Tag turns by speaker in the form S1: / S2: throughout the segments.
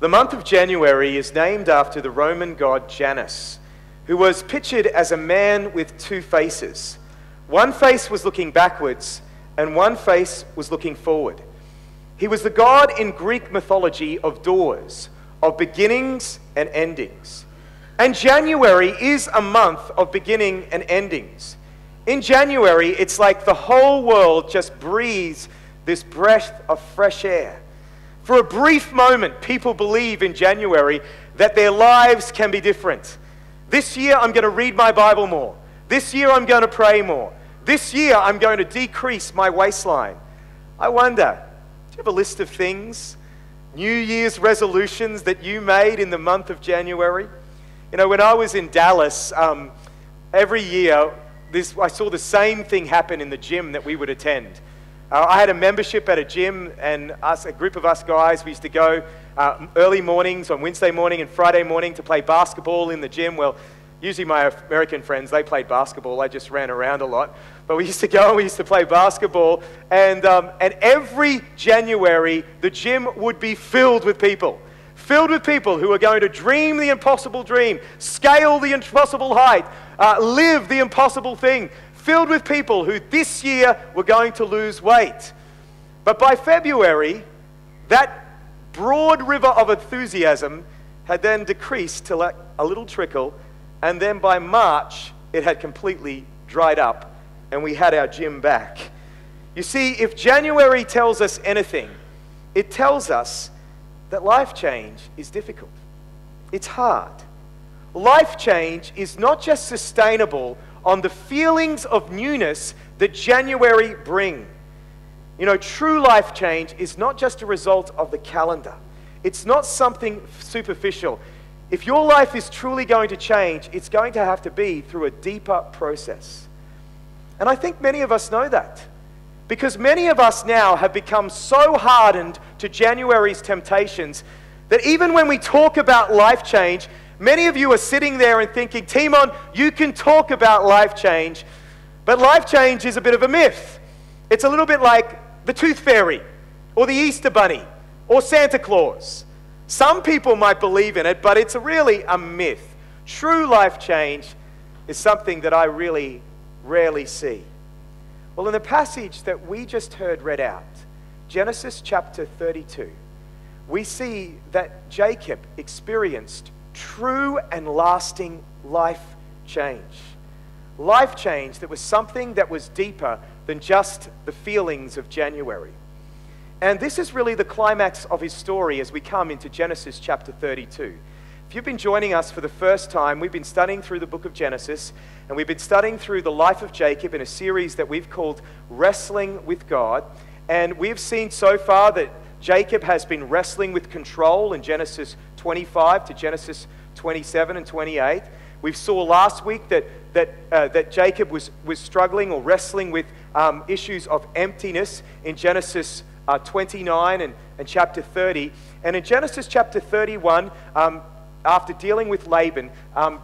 S1: The month of January is named after the Roman god Janus, who was pictured as a man with two faces. One face was looking backwards, and one face was looking forward. He was the god in Greek mythology of doors, of beginnings and endings. And January is a month of beginning and endings. In January, it's like the whole world just breathes this breath of fresh air. For a brief moment, people believe in January that their lives can be different. This year, I'm going to read my Bible more. This year, I'm going to pray more. This year, I'm going to decrease my waistline. I wonder, do you have a list of things, New Year's resolutions that you made in the month of January? You know, when I was in Dallas, um, every year, this, I saw the same thing happen in the gym that we would attend. Uh, I had a membership at a gym, and us, a group of us guys, we used to go uh, early mornings on Wednesday morning and Friday morning to play basketball in the gym. Well, usually my American friends, they played basketball. I just ran around a lot. But we used to go and we used to play basketball. And, um, and every January, the gym would be filled with people. Filled with people who are going to dream the impossible dream, scale the impossible height, uh, live the impossible thing, filled with people who this year were going to lose weight. But by February, that broad river of enthusiasm had then decreased to a little trickle, and then by March, it had completely dried up, and we had our gym back. You see, if January tells us anything, it tells us that life change is difficult. It's hard. Life change is not just sustainable on the feelings of newness that January bring. You know, true life change is not just a result of the calendar. It's not something superficial. If your life is truly going to change, it's going to have to be through a deeper process. And I think many of us know that. Because many of us now have become so hardened to January's temptations that even when we talk about life change, Many of you are sitting there and thinking, Timon, you can talk about life change, but life change is a bit of a myth. It's a little bit like the tooth fairy or the Easter bunny or Santa Claus. Some people might believe in it, but it's really a myth. True life change is something that I really rarely see. Well, in the passage that we just heard read out, Genesis chapter 32, we see that Jacob experienced true and lasting life change. Life change that was something that was deeper than just the feelings of January. And this is really the climax of his story as we come into Genesis chapter 32. If you've been joining us for the first time, we've been studying through the book of Genesis, and we've been studying through the life of Jacob in a series that we've called Wrestling with God. And we've seen so far that Jacob has been wrestling with control in Genesis 25 to Genesis 27 and 28. We saw last week that, that, uh, that Jacob was, was struggling or wrestling with um, issues of emptiness in Genesis uh, 29 and, and chapter 30. And in Genesis chapter 31, um, after dealing with Laban, um,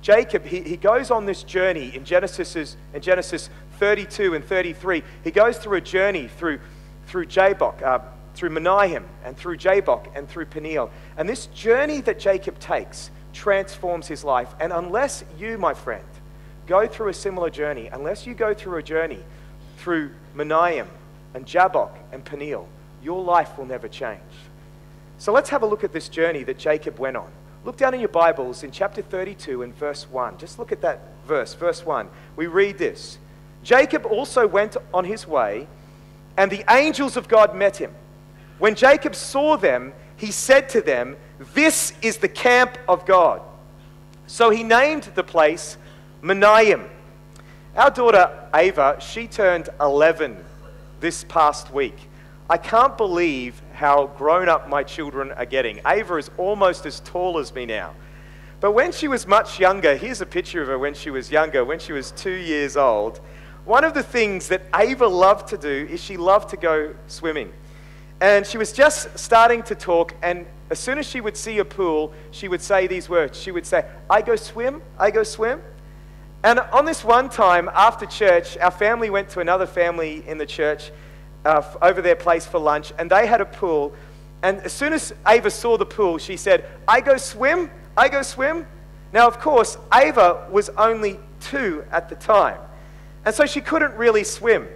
S1: Jacob, he, he goes on this journey in Genesis, in Genesis 32 and 33. He goes through a journey through, through Jabbok, uh, through Mahanaim, and through Jabbok, and through Peniel. And this journey that Jacob takes transforms his life. And unless you, my friend, go through a similar journey, unless you go through a journey through Mahanaim and Jabbok and Peniel, your life will never change. So let's have a look at this journey that Jacob went on. Look down in your Bibles in chapter 32 and verse 1. Just look at that verse, verse 1. We read this Jacob also went on his way, and the angels of God met him. When Jacob saw them, he said to them, This is the camp of God. So he named the place Mahanaim. Our daughter Ava, she turned 11 this past week. I can't believe how grown up my children are getting. Ava is almost as tall as me now. But when she was much younger, here's a picture of her when she was younger, when she was two years old. One of the things that Ava loved to do is she loved to go swimming. And she was just starting to talk, and as soon as she would see a pool, she would say these words. She would say, I go swim, I go swim. And on this one time after church, our family went to another family in the church uh, over their place for lunch, and they had a pool. And as soon as Ava saw the pool, she said, I go swim, I go swim. Now, of course, Ava was only two at the time. And so she couldn't really swim.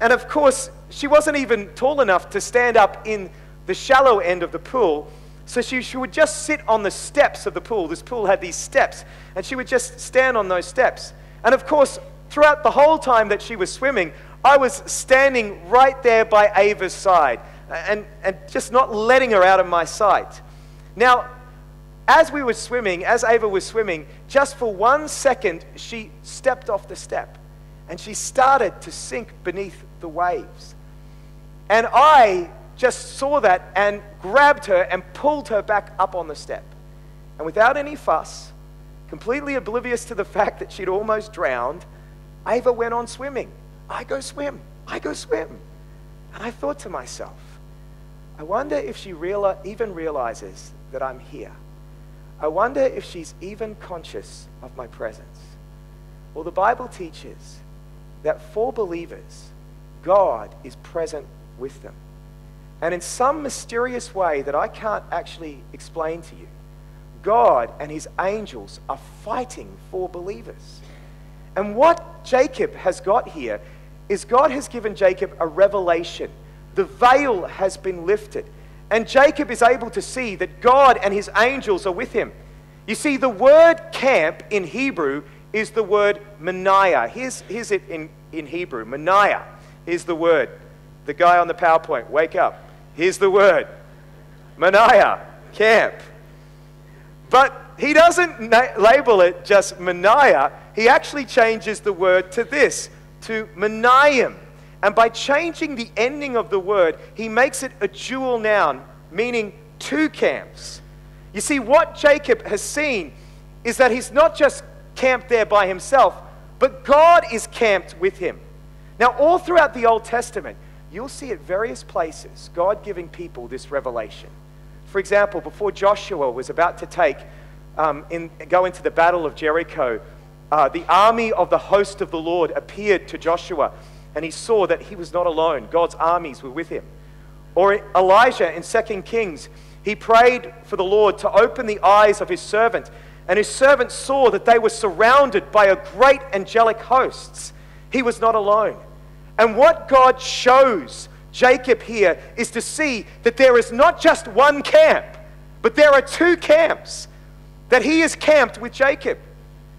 S1: And of course, she wasn't even tall enough to stand up in the shallow end of the pool. So she, she would just sit on the steps of the pool. This pool had these steps. And she would just stand on those steps. And of course, throughout the whole time that she was swimming, I was standing right there by Ava's side and, and just not letting her out of my sight. Now, as we were swimming, as Ava was swimming, just for one second, she stepped off the step and she started to sink beneath the waves. And I just saw that and grabbed her and pulled her back up on the step. And without any fuss, completely oblivious to the fact that she'd almost drowned, Ava went on swimming. I go swim. I go swim. And I thought to myself, I wonder if she even realizes that I'm here. I wonder if she's even conscious of my presence. Well, the Bible teaches that for believers, God is present with them. And in some mysterious way that I can't actually explain to you, God and his angels are fighting for believers. And what Jacob has got here is God has given Jacob a revelation. The veil has been lifted. And Jacob is able to see that God and his angels are with him. You see, the word camp in Hebrew is the word Maniah. Here's, here's it in, in Hebrew Maniah. is the word. The guy on the PowerPoint, wake up. Here's the word Maniah, camp. But he doesn't na- label it just Maniah, he actually changes the word to this to Mahanaim. And by changing the ending of the word, he makes it a dual noun, meaning two camps. You see, what Jacob has seen is that he's not just camped there by himself, but God is camped with him. Now, all throughout the Old Testament, you'll see at various places God giving people this revelation. For example, before Joshua was about to take, um, in, go into the battle of Jericho, uh, the army of the host of the Lord appeared to Joshua, and he saw that he was not alone. God's armies were with him. Or Elijah in 2 Kings, he prayed for the Lord to open the eyes of his servant, and his servant saw that they were surrounded by a great angelic hosts. He was not alone. And what God shows Jacob here is to see that there is not just one camp, but there are two camps, that he is camped with Jacob.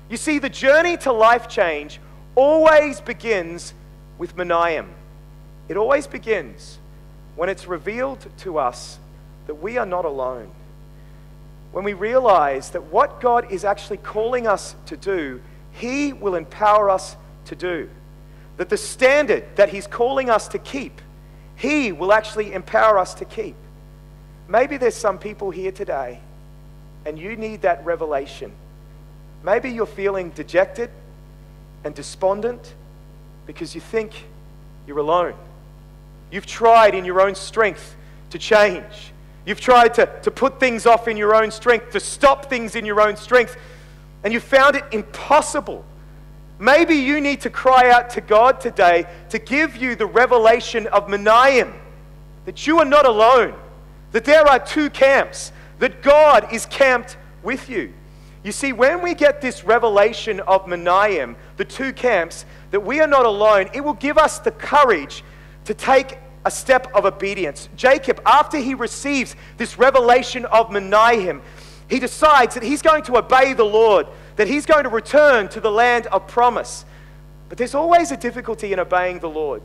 S1: You see, the journey to life change always begins with Mahanaim. It always begins when it's revealed to us that we are not alone. When we realize that what God is actually calling us to do, He will empower us to do. That the standard that He's calling us to keep, He will actually empower us to keep. Maybe there's some people here today, and you need that revelation Maybe you're feeling dejected and despondent because you think you're alone. You've tried in your own strength to change. You've tried to, to put things off in your own strength, to stop things in your own strength, and you found it impossible. Maybe you need to cry out to God today to give you the revelation of Mahanaim, that you are not alone, that there are two camps, that God is camped with you. You see, when we get this revelation of Mahanaim, the two camps, that we are not alone, it will give us the courage to take a step of obedience. Jacob, after he receives this revelation of Mahanaim, he decides that he's going to obey the Lord, that he's going to return to the land of promise. But there's always a difficulty in obeying the Lord.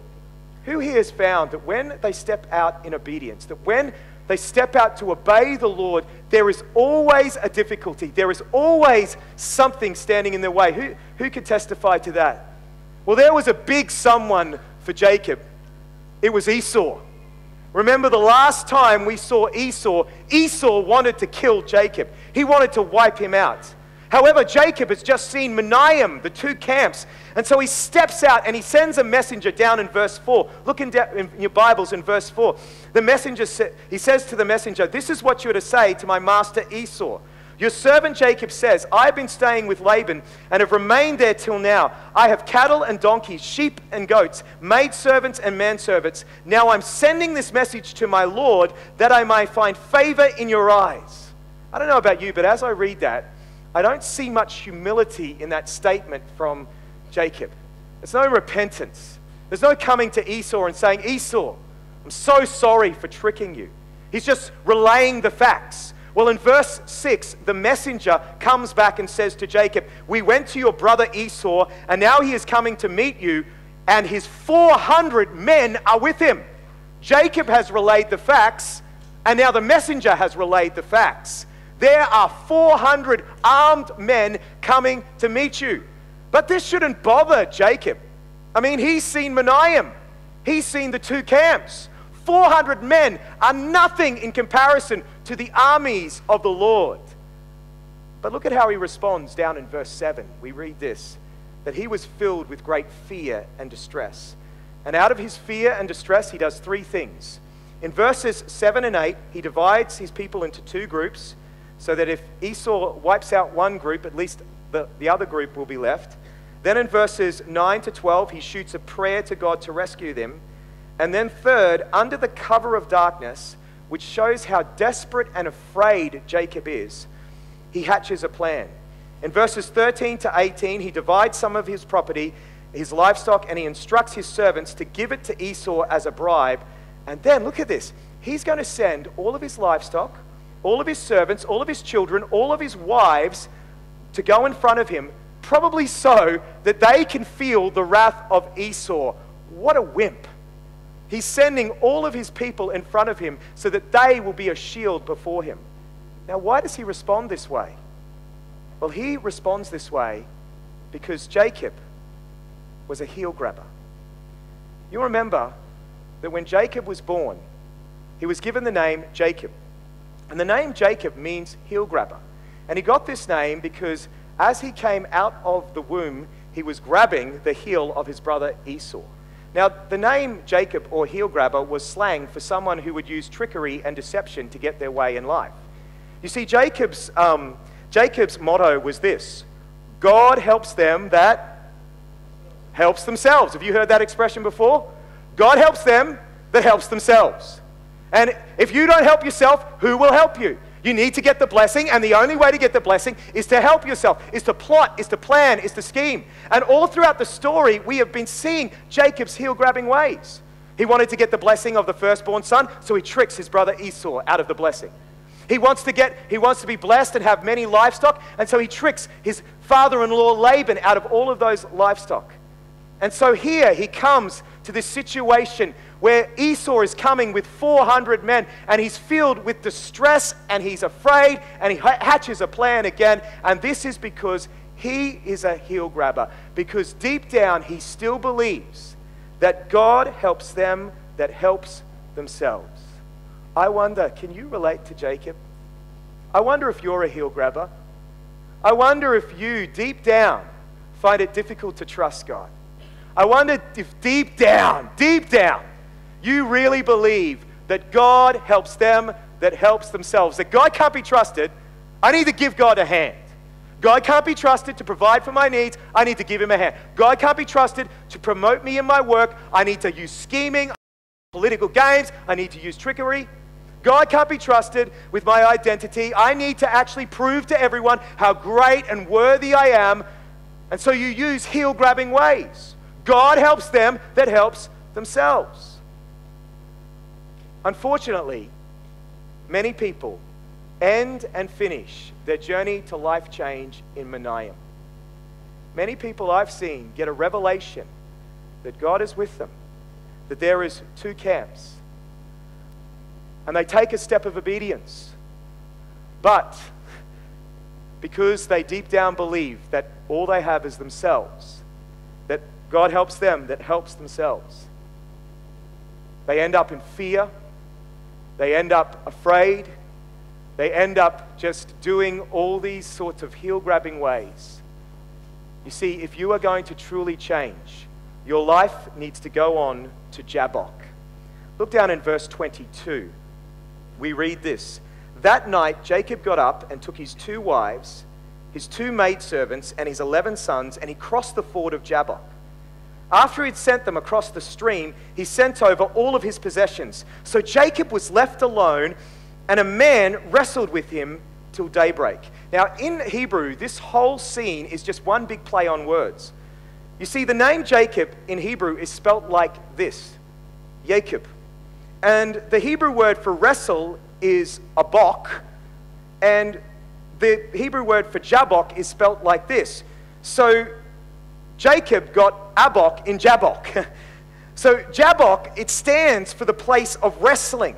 S1: Who here has found that when they step out in obedience, that when they step out to obey the Lord, there is always a difficulty. There is always something standing in their way. Who, who can testify to that? Well, there was a big someone for Jacob. It was Esau. Remember the last time we saw Esau, Esau wanted to kill Jacob. He wanted to wipe him out. However, Jacob has just seen Mahanaim, the two camps, and so he steps out and he sends a messenger down in verse 4. Look in, de- in your Bibles in verse 4. The messenger sa- he says to the messenger, This is what you are to say to my master Esau. Your servant Jacob says, I have been staying with Laban and have remained there till now. I have cattle and donkeys, sheep and goats, maid servants and manservants. Now I'm sending this message to my Lord that I may find favor in your eyes. I don't know about you, but as I read that, I don't see much humility in that statement from Jacob. There's no repentance. There's no coming to Esau and saying, Esau, I'm so sorry for tricking you. He's just relaying the facts. Well, in verse 6, the messenger comes back and says to Jacob, We went to your brother Esau, and now he is coming to meet you, and his 400 men are with him. Jacob has relayed the facts, and now the messenger has relayed the facts. There are 400 armed men coming to meet you. But this shouldn't bother Jacob. I mean, he's seen Mahanaim, he's seen the two camps. 400 men are nothing in comparison to the armies of the Lord. But look at how he responds down in verse 7. We read this that he was filled with great fear and distress. And out of his fear and distress, he does three things. In verses 7 and 8, he divides his people into two groups so that if Esau wipes out one group, at least the, the other group will be left. Then in verses 9 to 12, he shoots a prayer to God to rescue them. And then, third, under the cover of darkness, which shows how desperate and afraid Jacob is, he hatches a plan. In verses 13 to 18, he divides some of his property, his livestock, and he instructs his servants to give it to Esau as a bribe. And then, look at this. He's going to send all of his livestock, all of his servants, all of his children, all of his wives to go in front of him, probably so that they can feel the wrath of Esau. What a wimp. He's sending all of his people in front of him so that they will be a shield before him. Now, why does he respond this way? Well, he responds this way because Jacob was a heel grabber. You remember that when Jacob was born, he was given the name Jacob. And the name Jacob means heel grabber. And he got this name because as he came out of the womb, he was grabbing the heel of his brother Esau. Now, the name Jacob or heel grabber was slang for someone who would use trickery and deception to get their way in life. You see, Jacob's, um, Jacob's motto was this God helps them that helps themselves. Have you heard that expression before? God helps them that helps themselves. And if you don't help yourself, who will help you? You need to get the blessing, and the only way to get the blessing is to help yourself, is to plot, is to plan, is to scheme. And all throughout the story, we have been seeing Jacob's heel grabbing ways. He wanted to get the blessing of the firstborn son, so he tricks his brother Esau out of the blessing. He wants to get, he wants to be blessed and have many livestock, and so he tricks his father-in-law Laban out of all of those livestock. And so here he comes to this situation where Esau is coming with 400 men and he's filled with distress and he's afraid and he hatches a plan again. And this is because he is a heel grabber, because deep down he still believes that God helps them that helps themselves. I wonder, can you relate to Jacob? I wonder if you're a heel grabber. I wonder if you, deep down, find it difficult to trust God. I wonder if deep down, deep down, you really believe that God helps them that helps themselves, that God can't be trusted, I need to give God a hand. God can't be trusted to provide for my needs. I need to give him a hand. God can't be trusted to promote me in my work. I need to use scheming, political games. I need to use trickery. God can't be trusted with my identity. I need to actually prove to everyone how great and worthy I am. And so you use heel grabbing ways. God helps them that helps themselves. Unfortunately, many people end and finish their journey to life change in Mahanaim. Many people I've seen get a revelation that God is with them, that there is two camps, and they take a step of obedience. But because they deep down believe that all they have is themselves, God helps them that helps themselves, they end up in fear they end up afraid. They end up just doing all these sorts of heel grabbing ways. You see, if you are going to truly change, your life needs to go on to Jabbok. Look down in verse 22. We read this that night Jacob got up and took his two wives, his two maidservants, and his eleven sons, and he crossed the ford of Jabbok. After he'd sent them across the stream, he sent over all of his possessions. So Jacob was left alone, and a man wrestled with him till daybreak. Now, in Hebrew, this whole scene is just one big play on words. You see, the name Jacob in Hebrew is spelt like this Jacob. And the Hebrew word for wrestle is abok, and the Hebrew word for Jabbok is spelt like this. So Jacob got Abok in Jabbok. so Jabbok, it stands for the place of wrestling.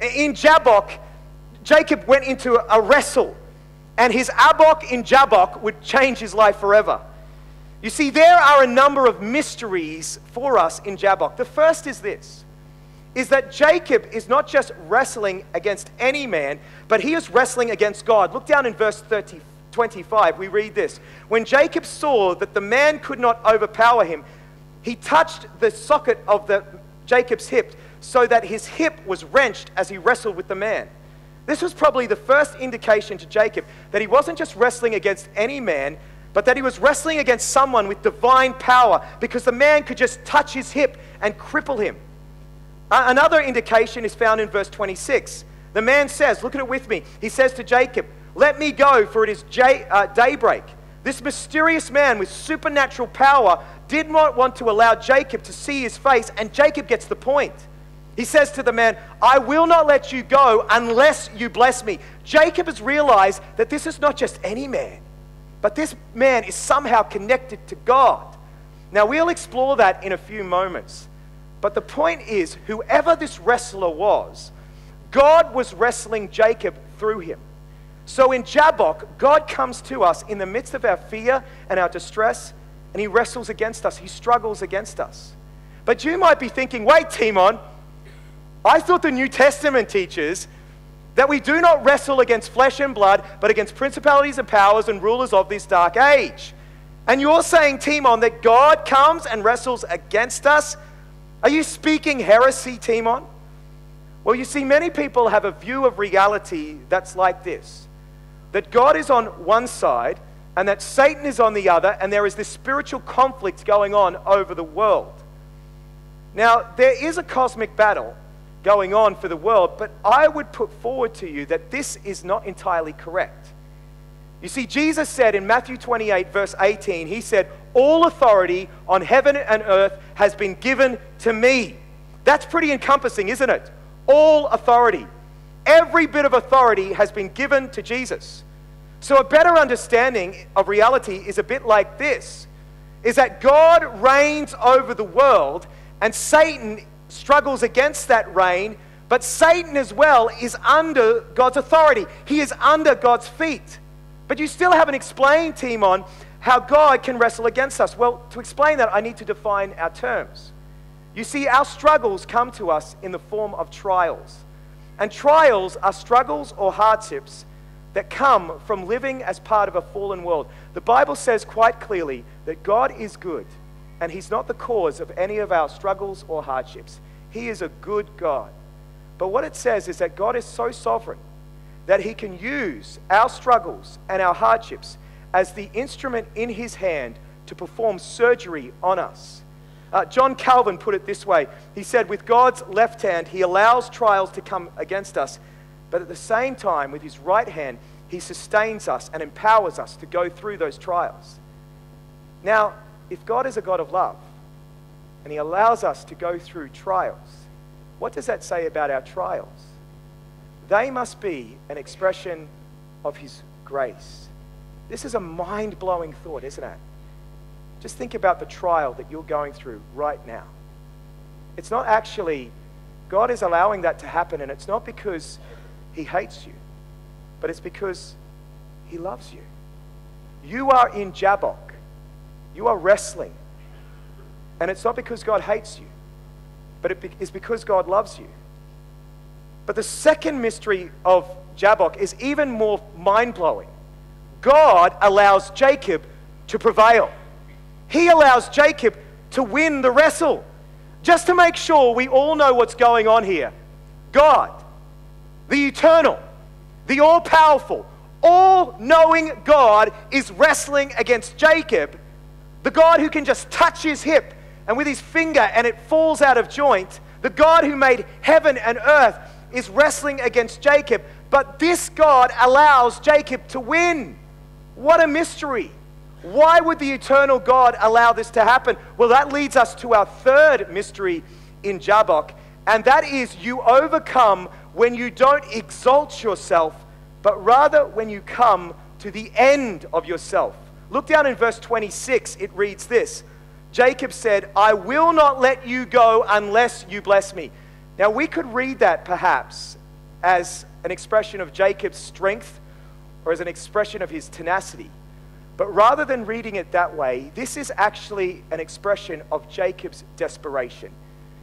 S1: In Jabbok, Jacob went into a wrestle, and his Abok in Jabbok would change his life forever. You see, there are a number of mysteries for us in Jabbok. The first is this is that Jacob is not just wrestling against any man, but he is wrestling against God. Look down in verse 30, 25. We read this. When Jacob saw that the man could not overpower him, he touched the socket of the, Jacob's hip so that his hip was wrenched as he wrestled with the man. This was probably the first indication to Jacob that he wasn't just wrestling against any man, but that he was wrestling against someone with divine power because the man could just touch his hip and cripple him. Another indication is found in verse 26. The man says, Look at it with me. He says to Jacob, Let me go, for it is uh, daybreak. This mysterious man with supernatural power did not want to allow Jacob to see his face, and Jacob gets the point. He says to the man, I will not let you go unless you bless me. Jacob has realized that this is not just any man. But this man is somehow connected to God. Now, we'll explore that in a few moments. But the point is, whoever this wrestler was, God was wrestling Jacob through him. So in Jabbok, God comes to us in the midst of our fear and our distress, and he wrestles against us. He struggles against us. But you might be thinking, wait, Timon, I thought the New Testament teaches that we do not wrestle against flesh and blood, but against principalities and powers and rulers of this dark age. And you're saying, Timon, that God comes and wrestles against us? Are you speaking heresy, Timon? Well, you see, many people have a view of reality that's like this that God is on one side and that Satan is on the other, and there is this spiritual conflict going on over the world. Now, there is a cosmic battle going on for the world, but I would put forward to you that this is not entirely correct. You see, Jesus said in Matthew 28, verse 18, He said, All authority on heaven and earth has been given to me. That's pretty encompassing, isn't it? All authority. Every bit of authority has been given to Jesus. So, a better understanding of reality is a bit like this is that God reigns over the world and Satan struggles against that reign, but Satan as well is under God's authority. He is under God's feet. But you still haven't explained, Timon, how God can wrestle against us. Well, to explain that, I need to define our terms. You see, our struggles come to us in the form of trials. And trials are struggles or hardships that come from living as part of a fallen world. The Bible says quite clearly that God is good and He's not the cause of any of our struggles or hardships. He is a good God. But what it says is that God is so sovereign that He can use our struggles and our hardships as the instrument in His hand to perform surgery on us. Uh, John Calvin put it this way He said, With God's left hand, He allows trials to come against us, but at the same time, with His right hand, He sustains us and empowers us to go through those trials. Now, if God is a God of love and He allows us to go through trials, what does that say about our trials? They must be an expression of His grace. This is a mind blowing thought, isn't it? Just think about the trial that you're going through right now. It's not actually, God is allowing that to happen, and it's not because He hates you, but it's because He loves you. You are in Jabbok. You are wrestling. And it's not because God hates you, but it is because God loves you. But the second mystery of Jabbok is even more mind blowing. God allows Jacob to prevail, He allows Jacob to win the wrestle. Just to make sure we all know what's going on here God, the eternal, the all powerful, all knowing God is wrestling against Jacob, the God who can just touch his hip and with his finger and it falls out of joint, the God who made heaven and earth is wrestling against Jacob. But this God allows Jacob to win. What a mystery. Why would the eternal God allow this to happen? Well, that leads us to our third mystery in Jabbok, and that is you overcome when you don't exalt yourself, but rather when you come to the end of yourself. Look down in verse 26, it reads this Jacob said, I will not let you go unless you bless me. Now, we could read that perhaps as an expression of Jacob's strength or as an expression of his tenacity. But rather than reading it that way, this is actually an expression of Jacob's desperation.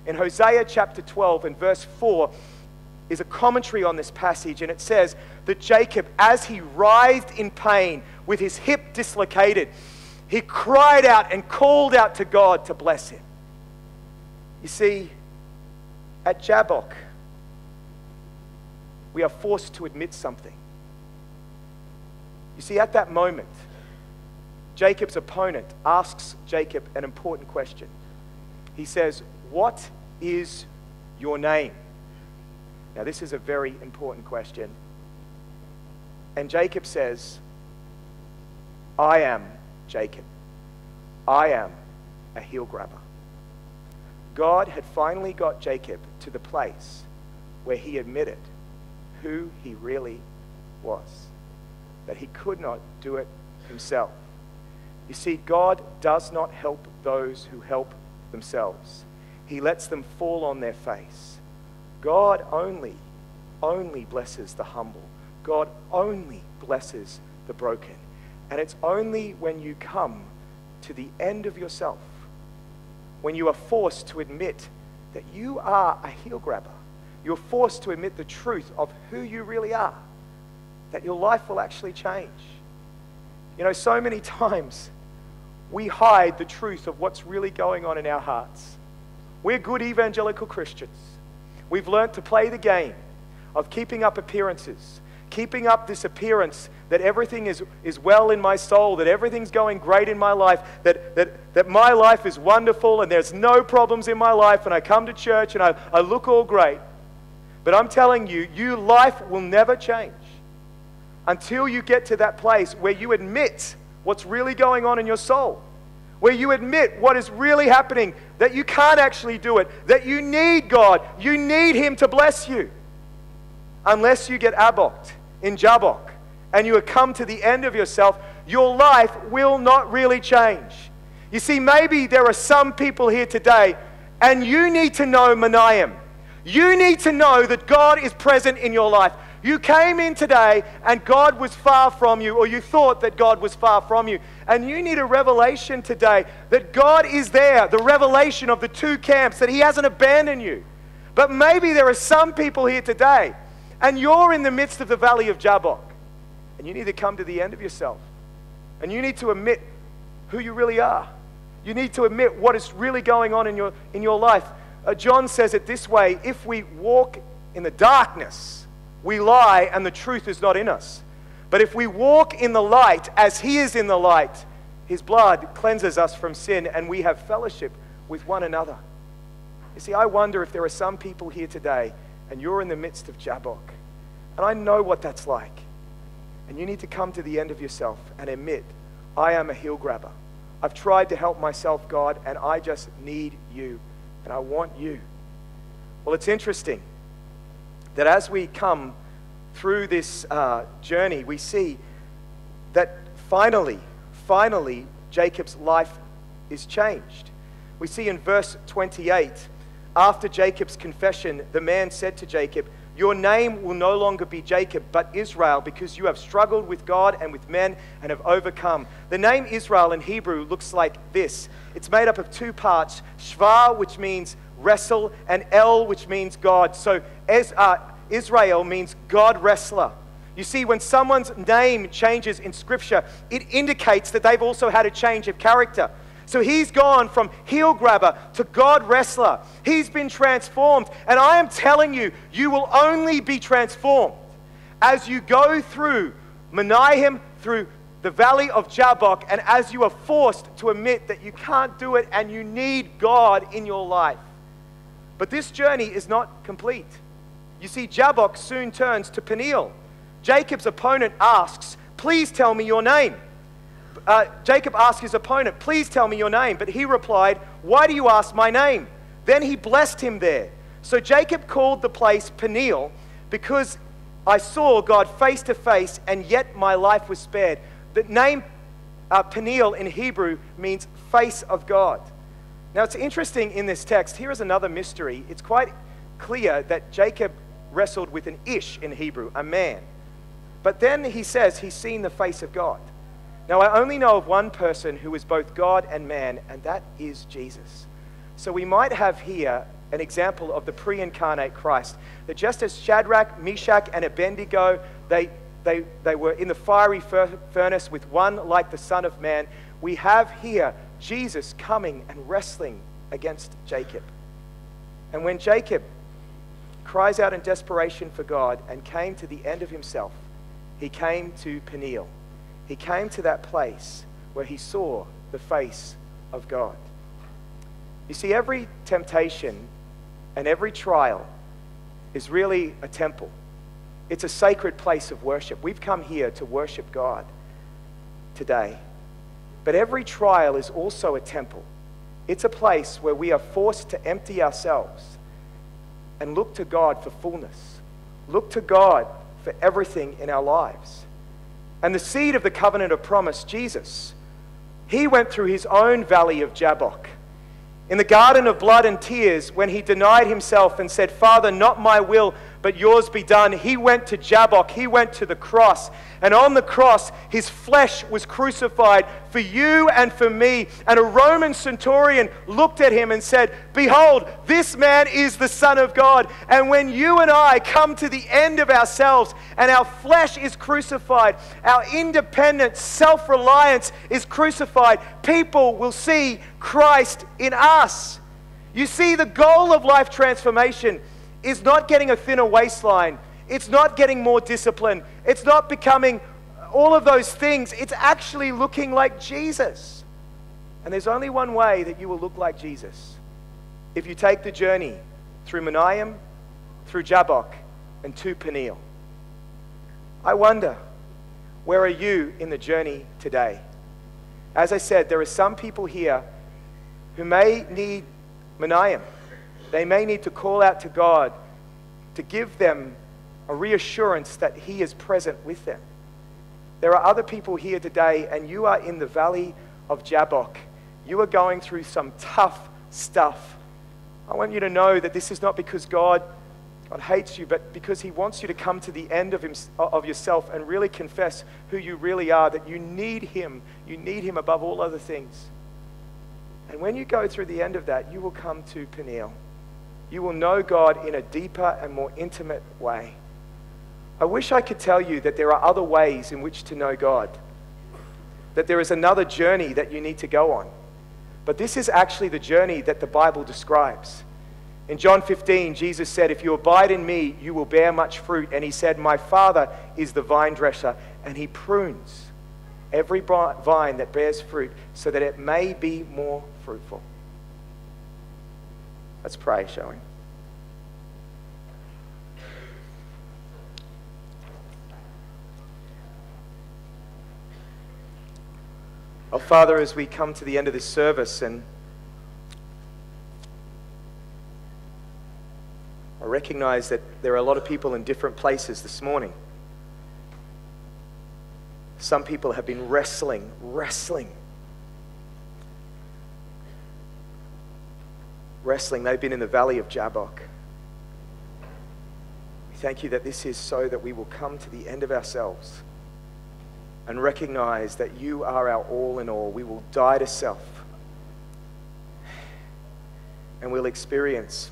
S1: In Hosea chapter 12 and verse 4 is a commentary on this passage, and it says that Jacob, as he writhed in pain with his hip dislocated, he cried out and called out to God to bless him. You see, at Jabbok, we are forced to admit something. You see, at that moment, Jacob's opponent asks Jacob an important question. He says, What is your name? Now, this is a very important question. And Jacob says, I am Jacob. I am a heel grabber. God had finally got Jacob to the place where he admitted who he really was, that he could not do it himself. You see, God does not help those who help themselves, He lets them fall on their face. God only, only blesses the humble. God only blesses the broken. And it's only when you come to the end of yourself, when you are forced to admit that you are a heel grabber, you're forced to admit the truth of who you really are, that your life will actually change. You know, so many times we hide the truth of what's really going on in our hearts. We're good evangelical Christians. We've learned to play the game of keeping up appearances, keeping up this appearance that everything is, is well in my soul, that everything's going great in my life, that, that, that my life is wonderful and there's no problems in my life, and I come to church and I, I look all great. But I'm telling you, your life will never change until you get to that place where you admit what's really going on in your soul, where you admit what is really happening, that you can't actually do it, that you need God, you need Him to bless you. Unless you get aboked in Jabbok and you have come to the end of yourself, your life will not really change. You see, maybe there are some people here today, and you need to know Mahanaim. You need to know that God is present in your life. You came in today and God was far from you, or you thought that God was far from you. And you need a revelation today that God is there, the revelation of the two camps, that He hasn't abandoned you. But maybe there are some people here today, and you're in the midst of the valley of Jabbok. And you need to come to the end of yourself. And you need to admit who you really are. You need to admit what is really going on in your, in your life. Uh, John says it this way if we walk in the darkness, we lie and the truth is not in us. But if we walk in the light as he is in the light, his blood cleanses us from sin and we have fellowship with one another. You see, I wonder if there are some people here today and you're in the midst of Jabbok. And I know what that's like. And you need to come to the end of yourself and admit, I am a heel grabber. I've tried to help myself, God, and I just need you. And I want you. Well, it's interesting that as we come through this uh, journey, we see that finally, finally, Jacob's life is changed. We see in verse 28, after Jacob's confession, the man said to Jacob, your name will no longer be Jacob, but Israel, because you have struggled with God and with men and have overcome. The name Israel in Hebrew looks like this it's made up of two parts Shva, which means wrestle, and El, which means God. So as, uh, Israel means God wrestler. You see, when someone's name changes in Scripture, it indicates that they've also had a change of character. So he's gone from heel grabber to God wrestler. He's been transformed. And I am telling you, you will only be transformed as you go through Mahanaim, through the valley of Jabbok, and as you are forced to admit that you can't do it and you need God in your life. But this journey is not complete. You see, Jabbok soon turns to Peniel. Jacob's opponent asks, Please tell me your name. Uh, Jacob asked his opponent, Please tell me your name. But he replied, Why do you ask my name? Then he blessed him there. So Jacob called the place Peniel because I saw God face to face, and yet my life was spared. The name uh, Peniel in Hebrew means face of God. Now it's interesting in this text. Here is another mystery. It's quite clear that Jacob wrestled with an ish in Hebrew, a man. But then he says he's seen the face of God. Now, I only know of one person who is both God and man, and that is Jesus. So we might have here an example of the pre incarnate Christ. That just as Shadrach, Meshach, and Abednego, they, they, they were in the fiery furnace with one like the Son of Man, we have here Jesus coming and wrestling against Jacob. And when Jacob cries out in desperation for God and came to the end of himself, he came to Peniel. He came to that place where he saw the face of God. You see, every temptation and every trial is really a temple. It's a sacred place of worship. We've come here to worship God today. But every trial is also a temple. It's a place where we are forced to empty ourselves and look to God for fullness. Look to God for everything in our lives. And the seed of the covenant of promise, Jesus, he went through his own valley of Jabbok in the garden of blood and tears, when he denied himself and said, Father, not my will, but yours be done, he went to Jabbok, he went to the cross. And on the cross, his flesh was crucified for you and for me. And a Roman centurion looked at him and said, Behold, this man is the Son of God. And when you and I come to the end of ourselves and our flesh is crucified, our independent self reliance is crucified, people will see Christ in us. You see, the goal of life transformation is not getting a thinner waistline. It's not getting more discipline. It's not becoming all of those things. It's actually looking like Jesus. And there's only one way that you will look like Jesus. If you take the journey through Mahanaim, through Jabbok, and to Peniel. I wonder, where are you in the journey today? As I said, there are some people here who may need Mahanaim. They may need to call out to God to give them a reassurance that He is present with them. There are other people here today, and you are in the valley of Jabbok. You are going through some tough stuff. I want you to know that this is not because God, God hates you, but because He wants you to come to the end of, him, of yourself and really confess who you really are, that you need Him. You need Him above all other things. And when you go through the end of that, you will come to Peniel. You will know God in a deeper and more intimate way. I wish I could tell you that there are other ways in which to know God, that there is another journey that you need to go on. But this is actually the journey that the Bible describes. In John 15, Jesus said, If you abide in me, you will bear much fruit. And he said, My Father is the vine dresser, and he prunes every vine that bears fruit so that it may be more fruitful. Let's pray, shall we? Oh, Father, as we come to the end of this service and I recognize that there are a lot of people in different places this morning. Some people have been wrestling, wrestling, wrestling. They've been in the valley of Jabbok. We thank you that this is so that we will come to the end of ourselves and recognize that you are our all in all. We will die to self and we'll experience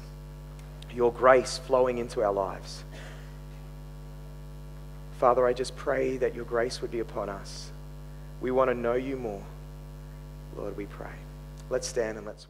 S1: your grace flowing into our lives. Father, I just pray that your grace would be upon us. We want to know you more. Lord, we pray. Let's stand and let's